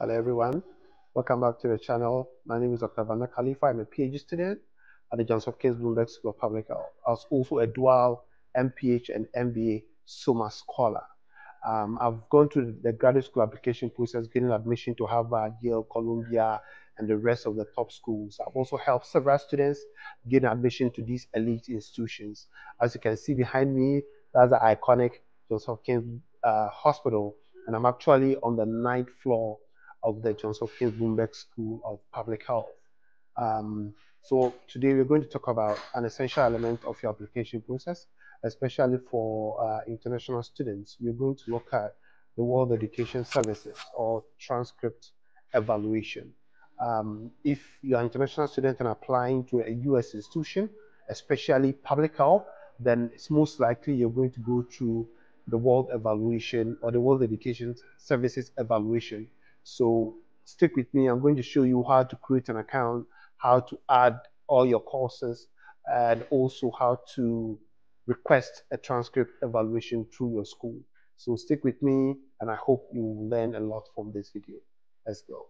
Hello everyone, welcome back to the channel. My name is Dr. Banda Khalifa. I'm a PhD student at the Johns Hopkins Bloomberg School of Public Health. I was also a dual MPH and MBA SOMA scholar. Um, I've gone through the graduate school application process, getting admission to Harvard, Yale, Columbia, and the rest of the top schools. I've also helped several students gain admission to these elite institutions. As you can see behind me, that's the iconic Johns Hopkins uh, Hospital, and I'm actually on the ninth floor of the Johns Hopkins Bloomberg School of Public Health. Um, so today we're going to talk about an essential element of your application process, especially for uh, international students. We're going to look at the World Education Services or transcript evaluation. Um, if you're an international student and applying to a US institution, especially public health, then it's most likely you're going to go through the World Evaluation or the World Education Services Evaluation so stick with me. I'm going to show you how to create an account, how to add all your courses, and also how to request a transcript evaluation through your school. So stick with me, and I hope you learn a lot from this video. Let's go.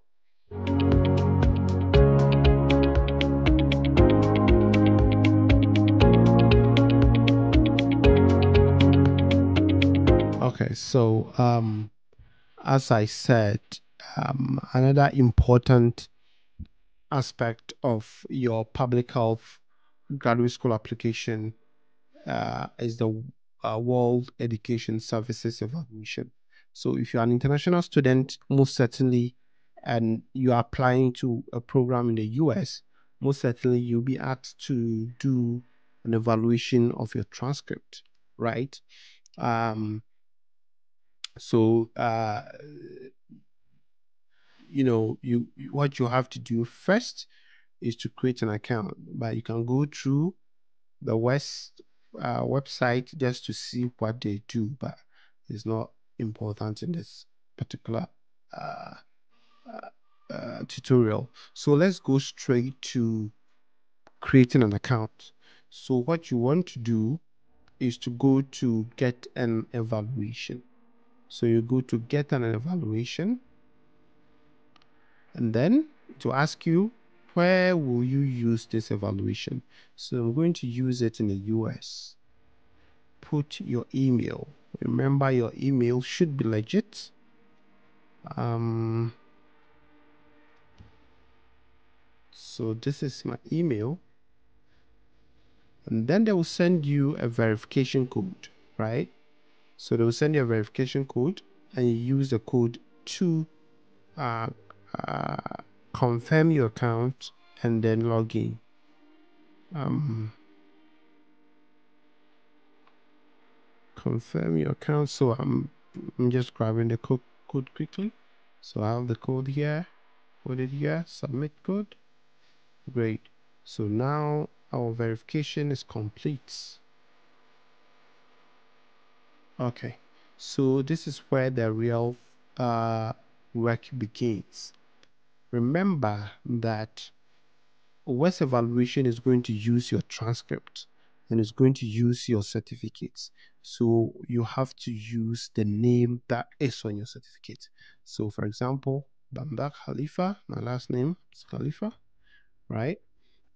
Okay, so um, as I said, um, another important aspect of your public health graduate school application uh, is the uh, World Education Services Evaluation. So, if you're an international student, most certainly, and you are applying to a program in the US, most certainly you'll be asked to do an evaluation of your transcript, right? Um, so, uh, you know you what you have to do first is to create an account. But you can go through the WES uh, website just to see what they do but it's not important in this particular uh, uh, uh tutorial. So let's go straight to creating an account. So what you want to do is to go to get an evaluation. So you go to get an evaluation and then to ask you where will you use this evaluation? So i'm going to use it in the us put your email. Remember your email should be legit. Um so this is my email. And then they will send you a verification code right? So they will send you a verification code and you use the code to uh, uh, confirm your account and then log in. Um, confirm your account. So I'm, I'm just grabbing the code, code quickly. So I have the code here, put it here, submit code. Great. So now our verification is complete. Okay. So this is where the real uh, work begins remember that WES evaluation is going to use your transcript and it's going to use your certificates. So you have to use the name that is on your certificate. So for example, Bambak Khalifa, my last name is Khalifa, right?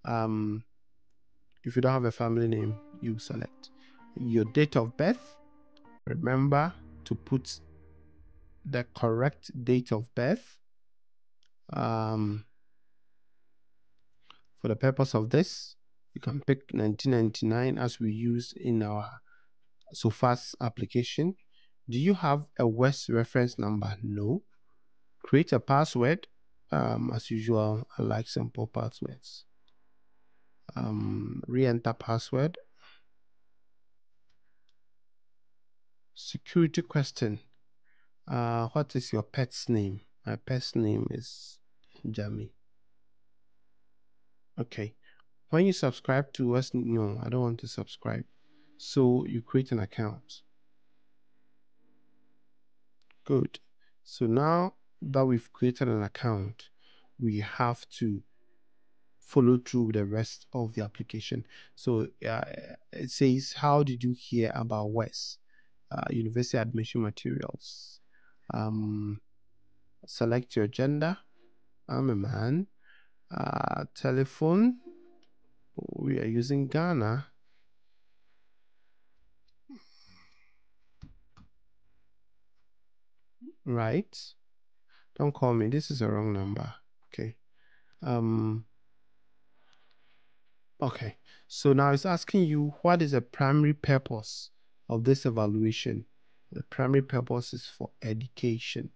Um, if you don't have a family name, you select your date of birth. Remember to put the correct date of birth um, for the purpose of this, you can pick 1999 as we used in our SOPHAS application. Do you have a WES reference number? No. Create a password. Um, as usual, I like simple passwords. Um, Re-enter password. Security question. Uh, what is your pet's name? My pet's name is Jamie. Okay. When you subscribe to us, no, I don't want to subscribe. So you create an account. Good. So now that we've created an account, we have to follow through with the rest of the application. So uh, it says, how did you hear about WES? Uh, university admission materials. Um, select your gender. I'm a man. Uh, telephone. We are using Ghana. Right. Don't call me. This is a wrong number. Okay. Um. Okay. So now it's asking you what is the primary purpose of this evaluation. The primary purpose is for education.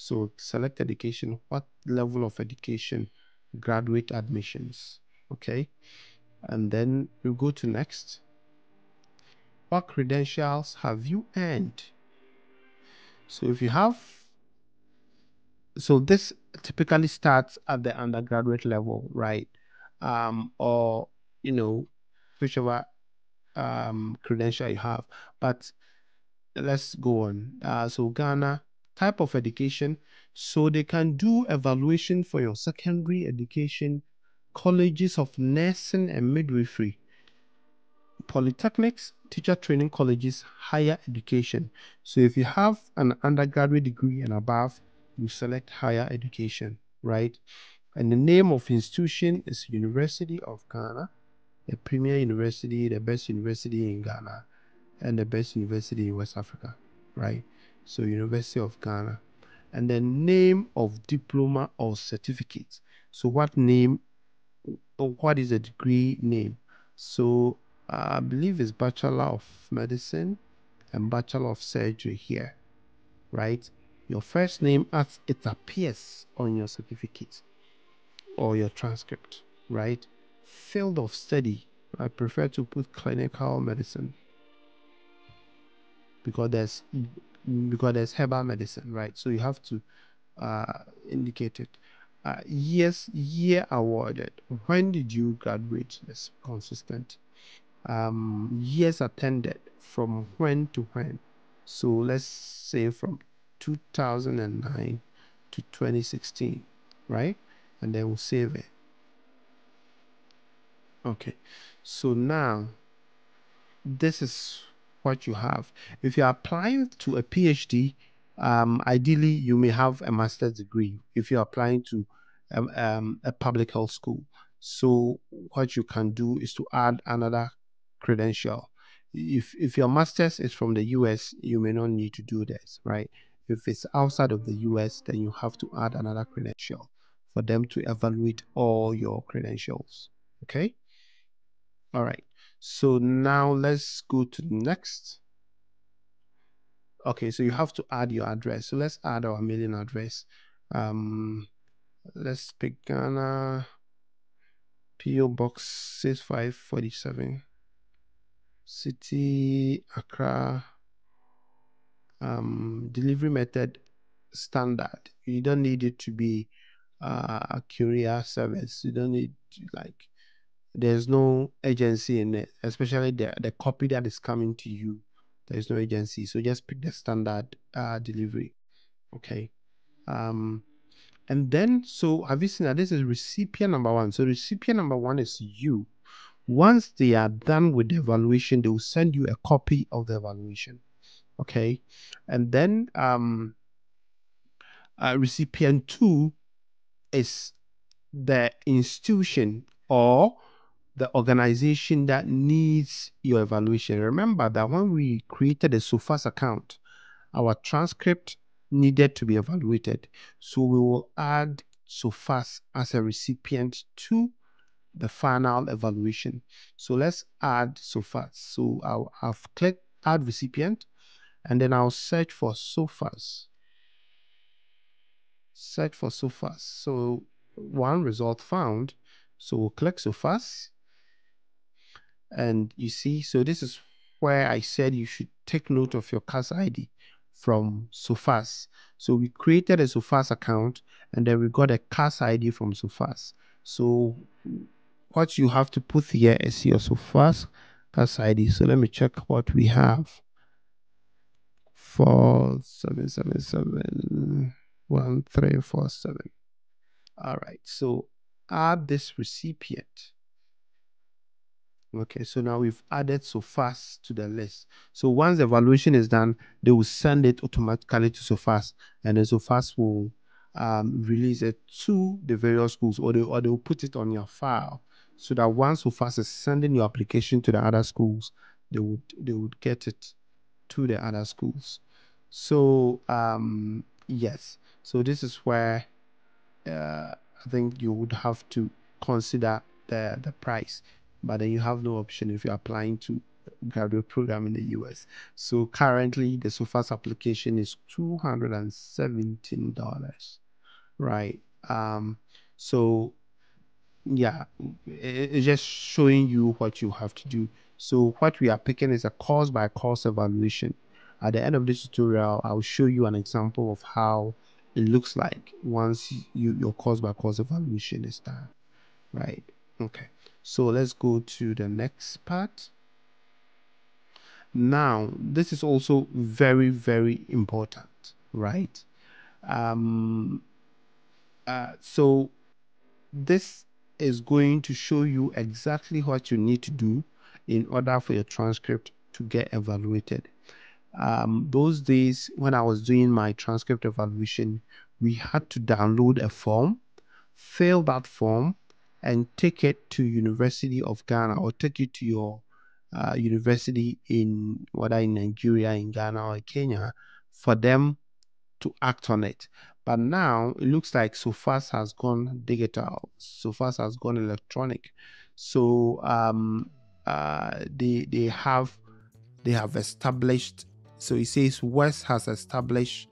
So select education. What level of education? Graduate admissions. Okay. And then you go to next. What credentials have you earned? So if you have, so this typically starts at the undergraduate level, right? Um, or, you know, whichever um, credential you have. But let's go on. Uh, so Ghana type of education. So they can do evaluation for your secondary education, colleges of nursing and midwifery, polytechnics, teacher training colleges, higher education. So if you have an undergraduate degree and above, you select higher education, right? And the name of institution is University of Ghana, a premier university, the best university in Ghana and the best university in West Africa, right? So University of Ghana. And then name of diploma or certificate. So what name what is the degree name? So I believe it's Bachelor of Medicine and Bachelor of Surgery here, right? Your first name as it appears on your certificate or your transcript, right? Field of study. I prefer to put clinical medicine because there's because there's herbal medicine, right? So you have to uh, indicate it. Uh, years year awarded. When did you graduate? That's consistent. Um, years attended from when to when. So let's say from 2009 to 2016, right? And then we'll save it. Okay. So now this is what you have. If you're applying to a PhD, um, ideally you may have a master's degree if you're applying to um, um, a public health school. So what you can do is to add another credential. If if your master's is from the US, you may not need to do this, right? If it's outside of the US, then you have to add another credential for them to evaluate all your credentials. Okay. All right. So now let's go to next. Okay, so you have to add your address. So let's add our mailing address. Um, let's pick Ghana PO Box 6547 City Accra. Um, delivery method standard. You don't need it to be uh, a courier service. You don't need to, like there's no agency in it, especially the, the copy that is coming to you. There's no agency. So just pick the standard uh, delivery. Okay. Um, and then, so have you seen that this is recipient number one? So recipient number one is you. Once they are done with the evaluation, they will send you a copy of the evaluation. Okay. And then um, uh, recipient two is the institution or the organization that needs your evaluation. Remember that when we created a SOPHAS account, our transcript needed to be evaluated. So we will add SOPHAS as a recipient to the final evaluation. So let's add SOPHAS. So I'll, I've clicked add recipient and then I'll search for SOPHAS. Search for SOPHAS. So one result found. So we'll click SOPHAS and you see, so this is where I said you should take note of your CAS ID from SOPHAS. So we created a SOPHAS account and then we got a CAS ID from SOPHAS. So what you have to put here is your SOPHAS CAS ID. So let me check what we have. Four seven seven seven one three four seven. All right. So add this recipient. Okay, so now we've added SOPHAS to the list. So once the evaluation is done, they will send it automatically to SOPHAS, and then SOPHAS will um, release it to the various schools or they, or they will put it on your file so that once SOPHAS is sending your application to the other schools, they would they would get it to the other schools. So um, yes, so this is where uh, I think you would have to consider the the price, but then you have no option if you're applying to graduate program in the US. So currently the SOPHAS application is two hundred and seventeen dollars, right? Um, so yeah, it's just showing you what you have to do. So what we are picking is a course by course evaluation. At the end of this tutorial, I'll show you an example of how it looks like once you your course by course evaluation is done. Right. Okay. So let's go to the next part. Now, this is also very, very important, right? Um, uh, so this is going to show you exactly what you need to do in order for your transcript to get evaluated. Um, those days when I was doing my transcript evaluation, we had to download a form, fill that form, and take it to University of Ghana or take it to your uh, university in whether in Nigeria, in Ghana, or Kenya for them to act on it. But now it looks like SOPHAS has gone digital. SOPHAS has gone electronic. So um, uh, they they have they have established. So it says WES has established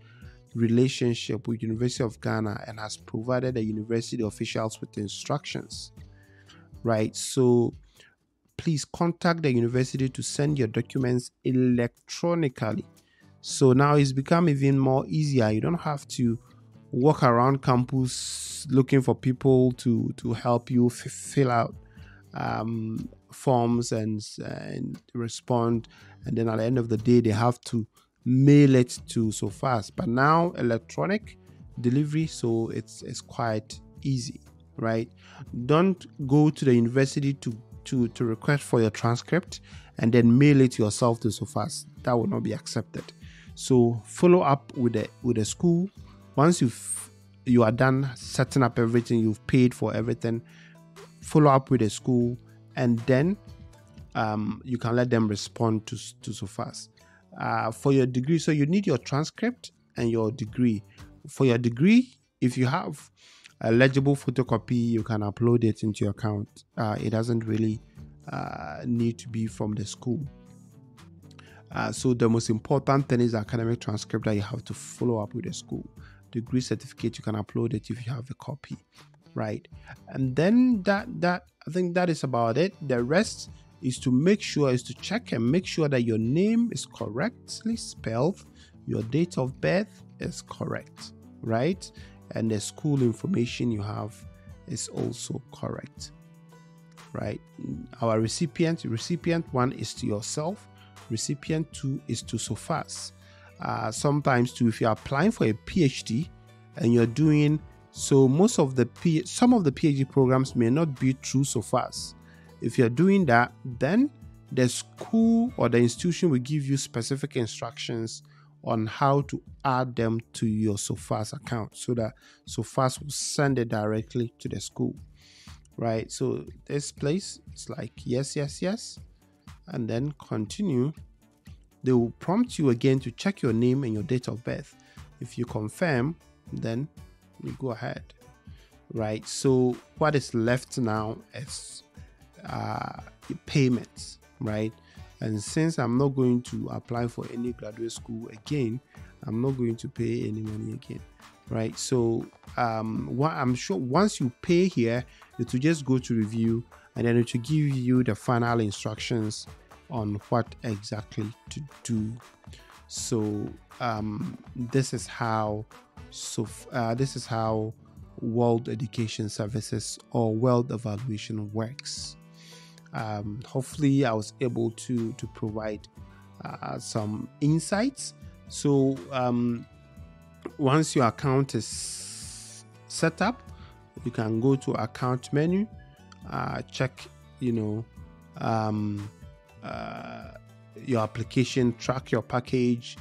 relationship with University of Ghana and has provided the university officials with instructions. Right. So please contact the university to send your documents electronically. So now it's become even more easier. You don't have to walk around campus looking for people to to help you f- fill out um, forms and and respond and then at the end of the day they have to mail it to SOPHAS but now electronic delivery so it's it's quite easy right? Don't go to the university to to to request for your transcript and then mail it yourself to SOPHAS that will not be accepted. So follow up with the with the school. Once you've you are done setting up everything, you've paid for everything, follow up with the school, and then um, you can let them respond to to SOPHAS. Uh, for your degree, so you need your transcript and your degree. For your degree, if you have a legible photocopy, you can upload it into your account. Uh, it doesn't really uh, need to be from the school. Uh, so the most important thing is academic transcript that you have to follow up with the school degree certificate you can upload it if you have a copy right and then that that i think that is about it the rest is to make sure is to check and make sure that your name is correctly spelled your date of birth is correct right? And the school information you have is also correct right? Our recipient recipient one is to yourself recipient two is to SOPHAS. Uh, sometimes too if you're applying for a phd and you're doing so most of the P, some of the phd programs may not be true so SOPHAS if you're doing that then the school or the institution will give you specific instructions on how to add them to your SOPHAS account so that SOPHAS will send it directly to the school right so this place it's like yes yes yes and then continue they will prompt you again to check your name and your date of birth. If you confirm, then we go ahead. Right. So what is left now is uh, payments, right? And since I'm not going to apply for any graduate school again, I'm not going to pay any money again, right? So um, what I'm sure once you pay here, it will just go to review and then it will give you the final instructions on what exactly to do. So um, this is how so uh, this is how World Education Services or World Evaluation works. Um, hopefully, I was able to to provide uh, some insights. So um, once your account is set up, you can go to account menu, uh, check you know um, uh, your application, track your package,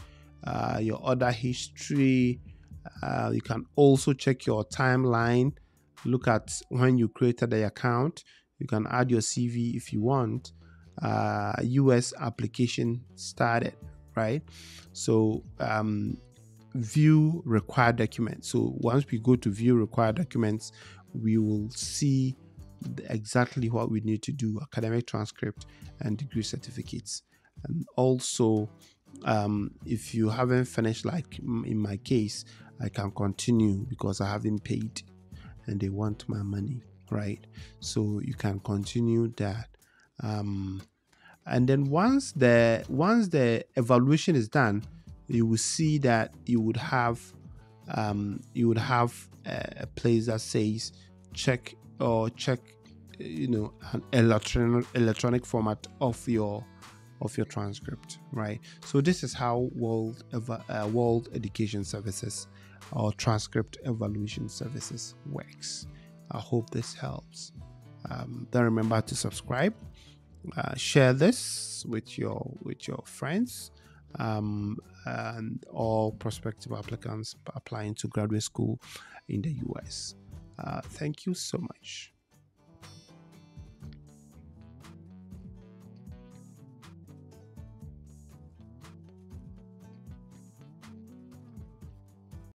uh, your order history, Uh, you can also check your timeline, look at when you created the account. You can add your CV if you want. Uh, US application started, right? So, um, view required documents. So, once we go to view required documents, we will see exactly what we need to do academic transcript and degree certificates. And also, um, if you haven't finished, like in my case, I can continue because I haven't paid and they want my money, right? So you can continue that. Um, and then once the once the evaluation is done, you will see that you would have um, you would have a place that says check or check you know an electronic electronic format of your of your transcript right so this is how world uh, world education services or transcript evaluation services works i hope this helps. Um, then remember to subscribe. Uh, share this with your with your friends um, and all prospective applicants applying to graduate school in the us uh, thank you so much